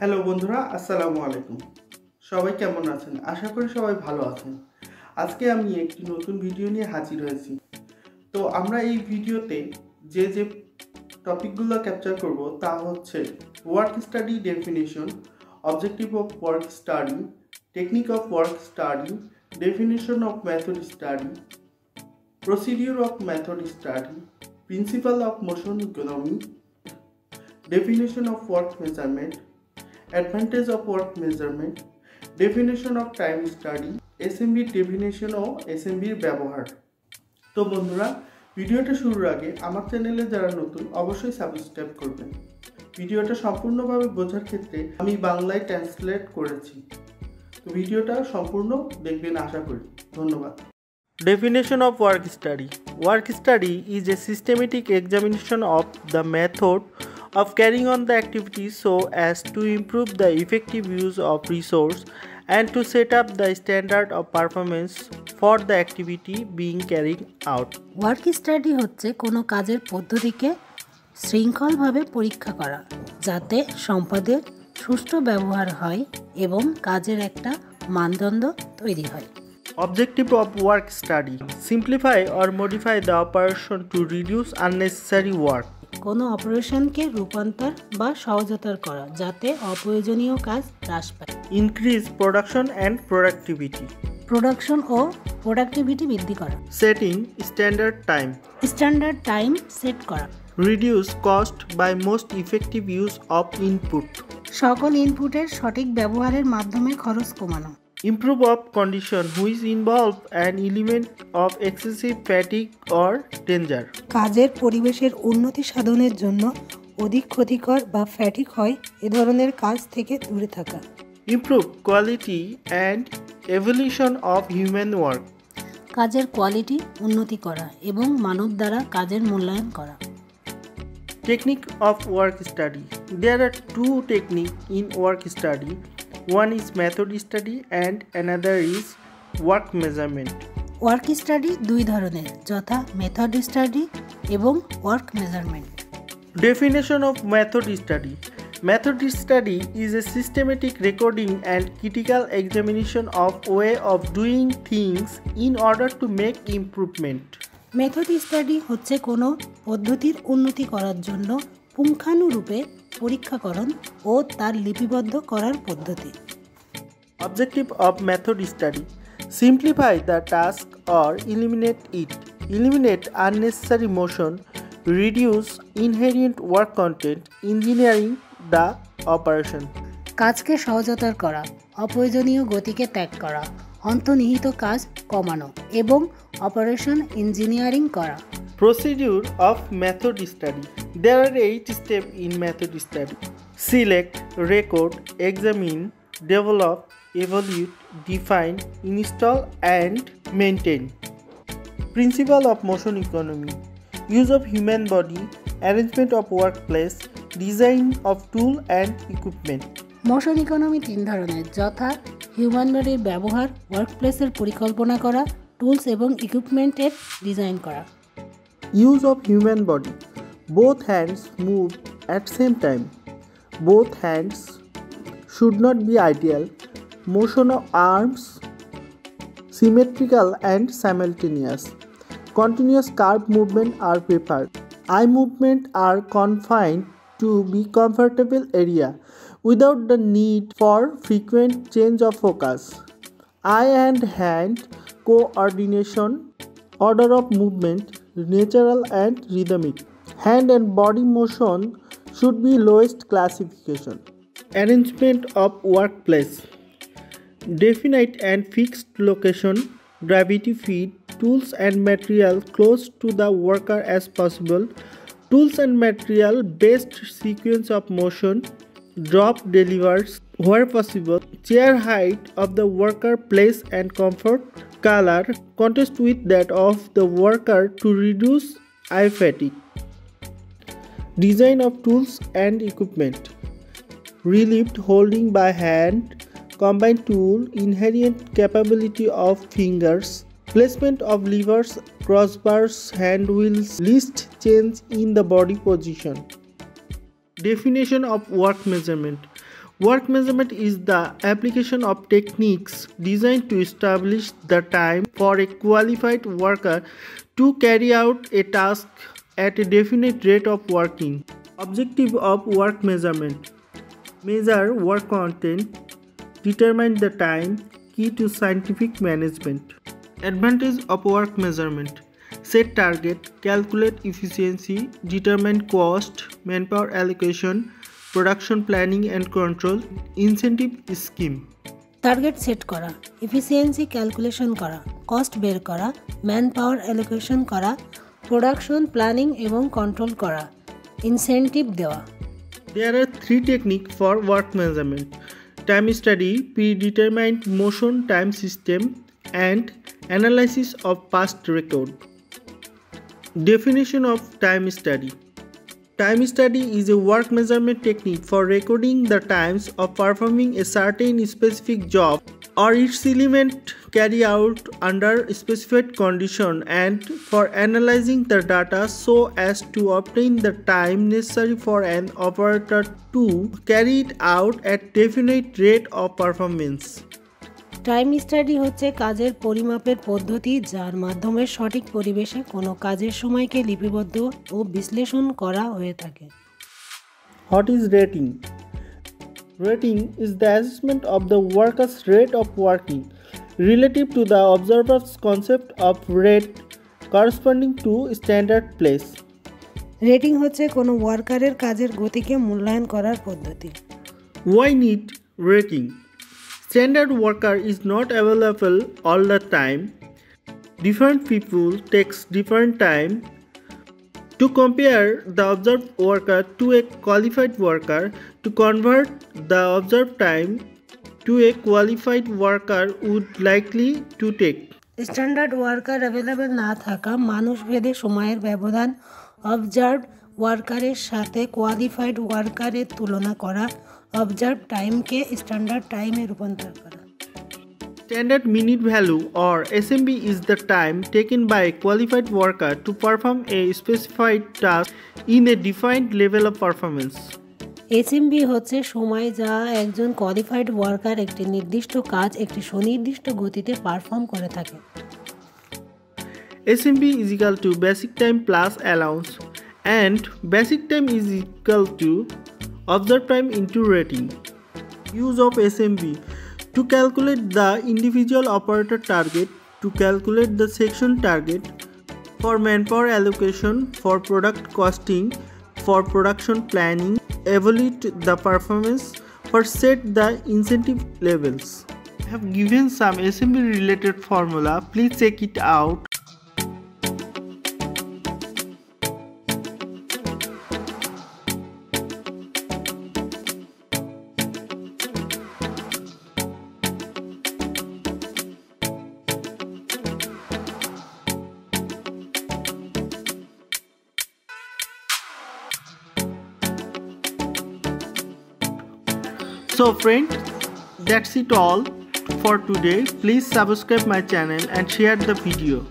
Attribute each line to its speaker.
Speaker 1: Hello বন্ধুরা আসসালামু আলাইকুম। সবাই কেমন আছেন? আশা করি সবাই ভালো আছেন। আজকে আমি একটি নতুন ভিডিও নিয়ে হাজির হয়েছি। তো আমরা এই ভিডিওতে যে যে টপিকগুলো ক্যাপচার করব তা হচ্ছে work study definition objective of work study technique of work study definition of method study procedure of method study, principle of motion economy, definition of work measurement, advantage of work measurement, definition of time study, SMB definition ও এর ব্যবহার তো বন্ধুরা ভিডিওটা শুরুর আগে আমার চ্যানেলে যারা নতুন অবশ্যই সাবস্ক্রাইব করবেন ভিডিওটা সম্পূর্ণভাবে বোঝার ক্ষেত্রে আমি বাংলায় ট্রান্সলেট করেছি তো ভিডিওটা সম্পূর্ণ দেখবেন আশা করি ধন্যবাদ Definition of work study Work study is a systematic examination of the method of carrying on the activities so as to improve the effective use of resource and to set up the standard of performance for the activity being carried out.
Speaker 2: Work study হচ্ছে কোনো কাজের পদ্ধতিকে শৃঙ্খলভাবে পরীক্ষা করা যাতে সম্পদের সুষ্ঠু ব্যবহার হয় এবং কাজের একটা মানদণ্ড তৈরি হয়
Speaker 1: Objective of work study Simplify or modify the operation to reduce unnecessary work.
Speaker 2: কোনো অপারেশনকে রূপান্তর বা সহজতর করা যাতে অপ্রয়োজনীয় কাজ হ্রাস পায়।
Speaker 1: Increase production and productivity
Speaker 2: production O productivity বৃদ্ধি করা।
Speaker 1: Setting standard time
Speaker 2: standard time set করা।
Speaker 1: Reduce cost by most effective use of input
Speaker 2: সকল ইনপুটের সঠিক ব্যবহারের মাধ্যমে খরচ কমানো।
Speaker 1: improve of condition which involve and element of excessive fatigue or danger
Speaker 2: কাজের পরিবেশের উন্নতি সাধনের জন্য অধিক ক্ষতিকর বা ফ্যাটিক হয় এ ধরনের কাজ থেকে দূরে থাকা।
Speaker 1: Improve quality and evaluation of human work
Speaker 2: কাজের কোয়ালিটি উন্নতি করা এবং মানব দ্বারা কাজের মূল্যায়ন করা।
Speaker 1: Technique of work study there are two technique in work study One is method study and another is work measurement.
Speaker 2: Work study দুই ধরনের যথা মেথড স্টাডি এবং work measurement
Speaker 1: Definition of method study Method study is a systematic recording and critical examination of way of doing things in order to make improvement.
Speaker 2: Method study হচ্ছে কোনো পদ্ধতির উন্নতি করার জন্য পুঙ্খানুরূপে পরীক্ষাকরণ ও তার লিপিবদ্ধ করার পদ্ধতি।
Speaker 1: Objective of method study simplify the task or eliminate it eliminate unnecessary motion reduce inherent work content engineering the operation
Speaker 2: কাজকে সহজতর করা অপ্রয়োজনীয় গতিকে ত্যাগ করা অন্তর্নিহিত কাজ কমানো এবং অপারেশন ইঞ্জিনিয়ারিং করা।
Speaker 1: Procedure of method study. There are eight steps in method study. Select, record, examine, develop, evaluate, define, install, and maintain. Principle of motion economy. Use of human body, arrangement of workplace, design of tool and equipment.
Speaker 2: Motion economy তিন ধরনের যথা human বডির ব্যবহার ওয়ার্কপ্লেসের পরিকল্পনা করা tools এবং ইকুইপমেন্টের design করা
Speaker 1: Use of human body. Both hands move at same time. Both hands should not be ideal. Motion of arms symmetrical and simultaneous. Continuous curve movement are preferred. Eye movement are confined to be comfortable area without the need for frequent change of focus. Eye and hand coordination, order of movement, natural and rhythmic. Hand and body motion should be lowest classification. Arrangement of workplace. Definite and fixed location, gravity feed, tools and material close to the worker as possible, tools and material based sequence of motion, drop delivers where possible, chair height of the worker, place and comfort, color contrast with that of the worker to reduce eye fatigue. Design of tools and equipment. Relieved holding by hand, combined tool, inherent capability of fingers, placement of levers, crossbars, hand wheels, least change in the body position. Definition of work measurement Work measurement is the application of techniques designed to establish the time for a qualified worker to carry out a task at a definite rate of working. Objective of work measurement Measure work content, determine the time, key to scientific management. Advantage of work measurement Set target, calculate efficiency, determine cost, manpower allocation, production planning and control incentive scheme.
Speaker 2: Target set করা efficiency calculation করা cost বের করা man power allocation করা production planning এবং control করা incentive দেওয়া।
Speaker 1: There are three technique for work measurement time study predetermined motion time system and analysis of past record Definition of time study Time study is a work measurement technique for recording the times of performing a certain specific job or its element carried out under specified condition and for analyzing the data so as to obtain the time necessary for an operator to carry it out at definite rate of performance.
Speaker 2: Time study হচ্ছে কাজের পরিমাপের পদ্ধতি যার মাধ্যমে সঠিক পরিবেশে কোনো কাজের সময়কে লিপিবদ্ধ ও বিশ্লেষণ করা হয়ে থাকে।
Speaker 1: What is rating rating is the assessment of the worker's rate of working relative to the observer's concept of rate corresponding to standard place
Speaker 2: rating হচ্ছে কোনো ওয়ার্কারের কাজের গতিকে মূল্যায়ন করার পদ্ধতি।
Speaker 1: Why need rating standard worker is not available all the time different people takes different time to compare the observed worker to a qualified worker to convert the observed time to a qualified worker would likely to take
Speaker 2: standard worker available না থাকা মানুষ ভেদে সময়ের ব্যবধান observe ওয়ার্কারের সাথে qualified ওয়ার্কারের তুলনা করা observe টাইমকে standard টাইমে রূপান্তর করা
Speaker 1: standard minute value or SMB is the time taken by qualified worker to perform a specified task in a defined level of performance
Speaker 2: SMB হচ্ছে সময় যা একজন কোয়ালিফাইড ওয়ার্কার একটি নির্দিষ্ট কাজ একটি সুনির্দিষ্ট গতিতে পারফর্ম করে থাকে।
Speaker 1: SMB is equal to basic time plus allowance and basic time is equal to Observe time into rating. Use of SMB to calculate the individual operator target, to calculate the section target, for manpower allocation, for product costing, for production planning, evaluate the performance, for set the incentive levels. I have given some SMB related formula, please check it out. So friends, that's it all for today. Please subscribe my channel and share the video.